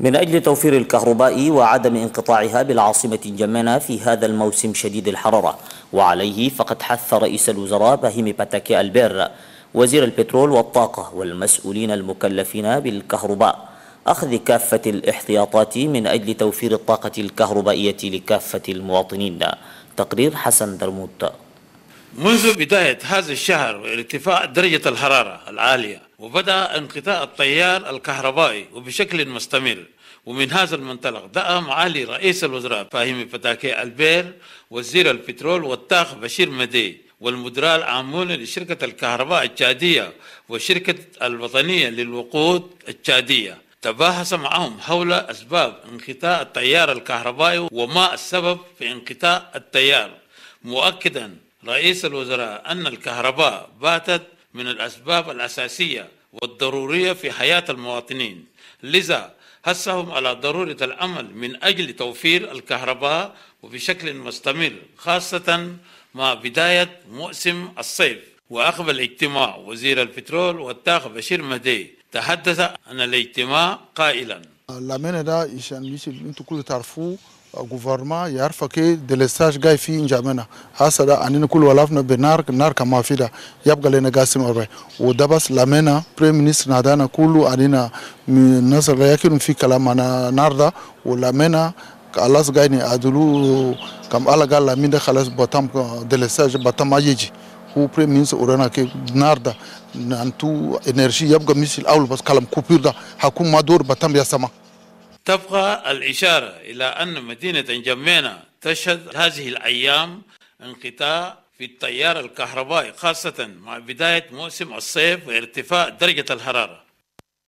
من أجل توفير الكهرباء وعدم انقطاعها بالعاصمة جمانة في هذا الموسم شديد الحرارة وعليه فقد حث رئيس الوزراء باهيمي باتاكي ألبير وزير البترول والطاقة والمسؤولين المكلفين بالكهرباء. أخذ كافة الاحتياطات من أجل توفير الطاقة الكهربائية لكافة المواطنين. تقرير حسن درموت. منذ بداية هذا الشهر وارتفاع درجة الحرارة العالية وبدأ انقطاع التيار الكهربائي وبشكل مستمر. ومن هذا المنطلق دعا معالي رئيس الوزراء فاهمي فتاكي ألبير وزير البترول والطاقة بشير مدي والمدراء العامون لشركة الكهرباء التشادية وشركة الوطنية للوقود التشادية. تباحث معهم حول أسباب انقطاع التيار الكهربائي وما السبب في انقطاع التيار. مؤكدا رئيس الوزراء أن الكهرباء باتت من الأسباب الأساسية والضرورية في حياة المواطنين. لذا حثهم على ضرورة العمل من أجل توفير الكهرباء وبشكل مستمر خاصة مع بداية موسم الصيف. وأقبل اجتماع وزير البترول والطاقة بشير مدي تحدث عن الاجتماع قائلا. الأمانة ده عشان مثل انتوا كل تعرفوه gouvernement يعرف كي دلساج جاي في نجامنا هسه ده أننا كل ولافنا بنار نار كما في ده يبقى لنا قاسم أربع وده بس لمنا بريم مينستر نادانا كله أننا من نصر لكن في كلام أنا نار ده ولمنا خلاص جايني أدلو كم على قال لمن ده خلاص بتم دلساج بتم يجي هو بريم مينستر أورانا كي نار ده نانتو إنرجي يبقى مثل أول بس كلام كوبير ده حكومة ما دور بتم يا سما. تبقى الإشارة إلى أن مدينة جمينة تشهد هذه الأيام انقطاع في التيار الكهربائي خاصة مع بداية موسم الصيف وارتفاع درجة الحرارة.